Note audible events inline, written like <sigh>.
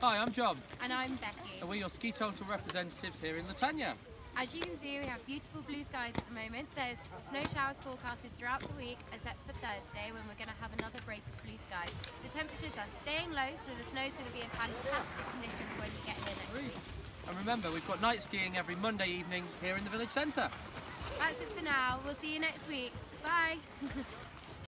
Hi, I'm John, And I'm Becky. and we're your Ski Total representatives here in La Tania. As you can see, we have beautiful blue skies at the moment. There's snow showers forecasted throughout the week, except for Thursday when we're going to have another break of blue skies. The temperatures are staying low, so the snow's going to be in fantastic condition when you get here next week. And remember, we've got night skiing every Monday evening here in the village centre. That's it for now. We'll see you next week. Bye. <laughs>